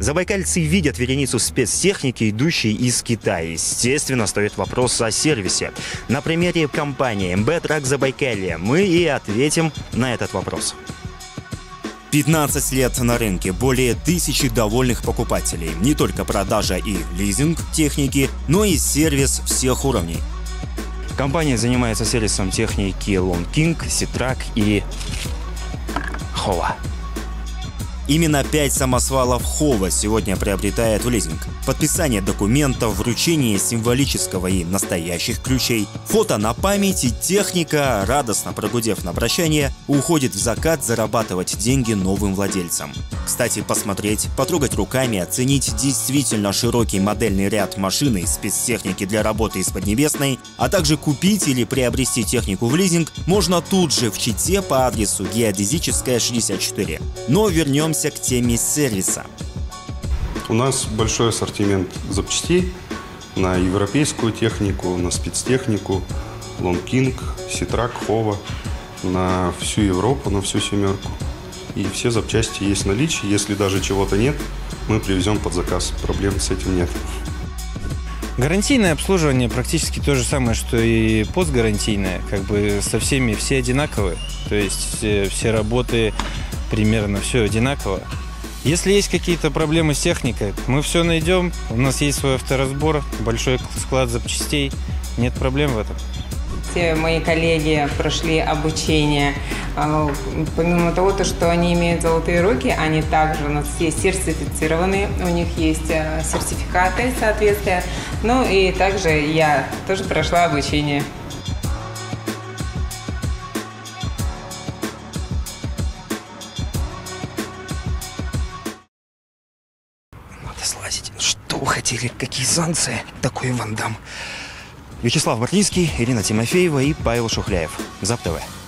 Забайкальцы видят вереницу спецтехники, идущей из Китая. Естественно, стоит вопрос о сервисе. На примере компании МБ Трак Забайкалье мы и ответим на этот вопрос. 15 лет на рынке, более тысячи довольных покупателей. Не только продажа и лизинг техники, но и сервис всех уровней. Компания занимается сервисом техники Long King, Citrac и Хова. Именно 5 самосвалов Хова сегодня приобретает в лизинг. Подписание документов, вручение символического и настоящих ключей, фото на память и техника, радостно прогудев на прощание, уходит в закат зарабатывать деньги новым владельцам. Кстати, посмотреть, потрогать руками, оценить действительно широкий модельный ряд машины и спецтехники для работы из Поднебесной, а также купить или приобрести технику в лизинг можно тут же в Чите по адресу Геодезическая 64. Но вернемся вернемся к теме сервиса. У нас большой ассортимент запчастей на европейскую технику, на спецтехнику, Лонкинг, Ситрак, Хова, на всю Европу, на всю семерку. И все запчасти есть в наличии. Если даже чего-то нет, мы привезем под заказ. Проблем с этим нет. Гарантийное обслуживание практически то же самое, что и постгарантийное. Как бы со всеми все одинаковые. То есть все, все работы примерно все одинаково. Если есть какие-то проблемы с техникой, мы все найдем. У нас есть свой авторазбор, большой склад запчастей. Нет проблем в этом. Все мои коллеги прошли обучение. А, помимо того, то, что они имеют золотые руки, они также у нас есть сертифицированные, у них есть э, сертификаты соответствия. Ну и также я тоже прошла обучение. Слазить. Что вы хотели? Какие санкции? Такой вам дам. Вячеслав Барлинский, Ирина Тимофеева и Павел Шухляев. ЗАП ТВ.